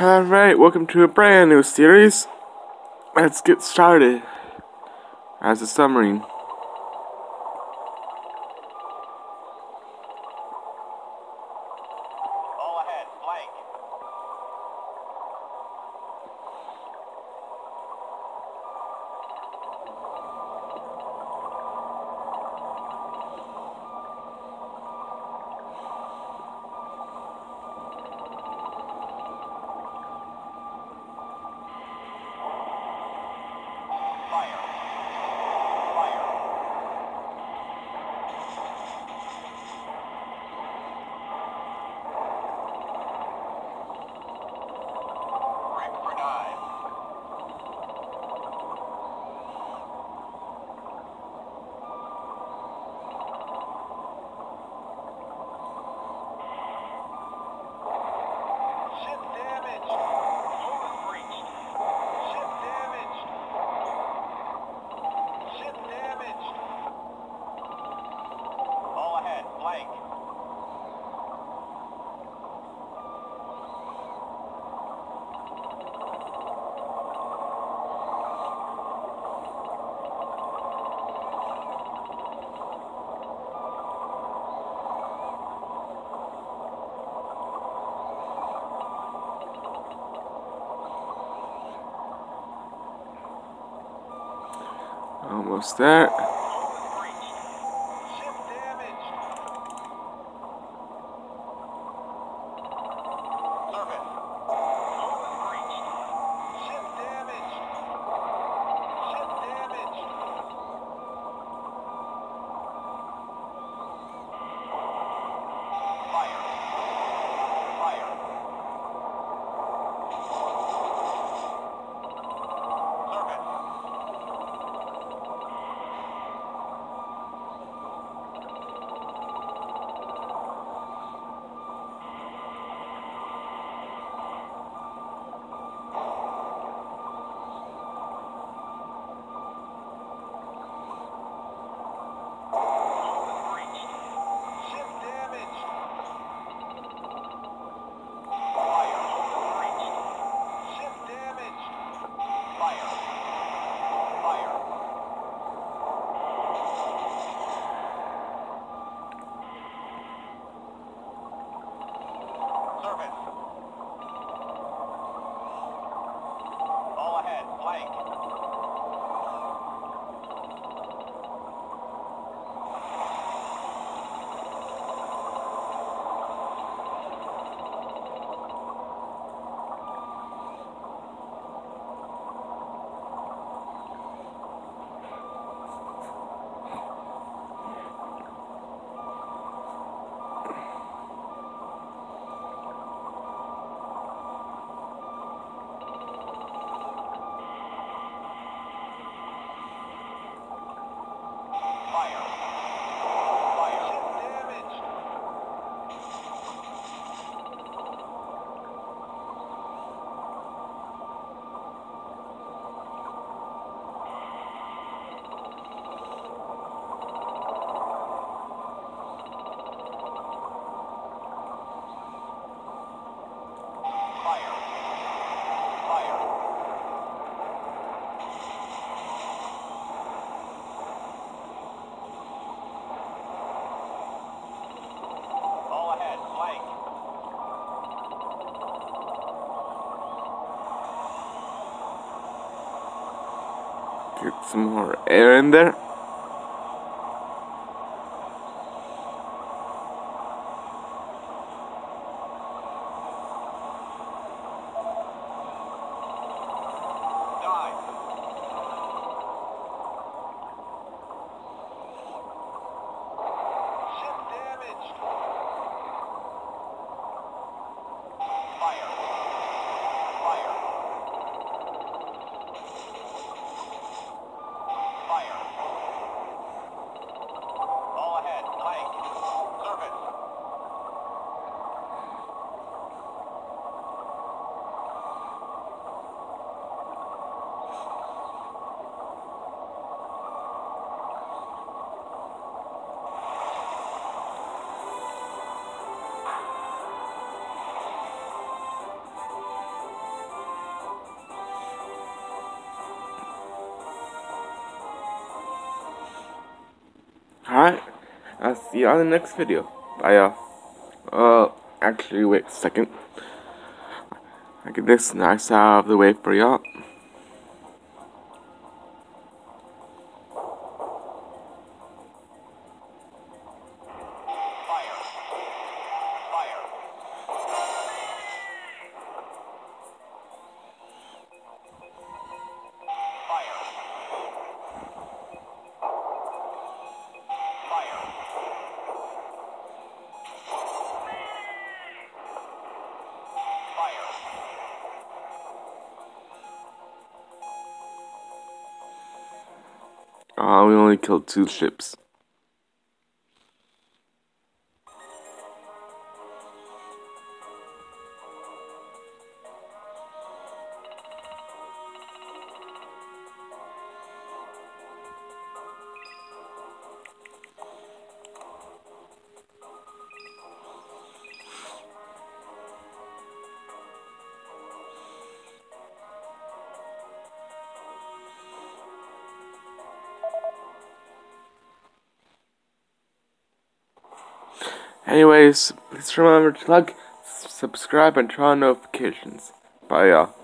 Alright, welcome to a brand new series. Let's get started as a submarine. All ahead, blank. Almost there. get some more air in there. I'll see you on the next video. Bye, y'all. Uh, actually, wait a second. I get this nice out of the way for y'all. Uh, we only killed two ships. Anyways, please remember to like, subscribe, and turn on notifications. Bye, y'all.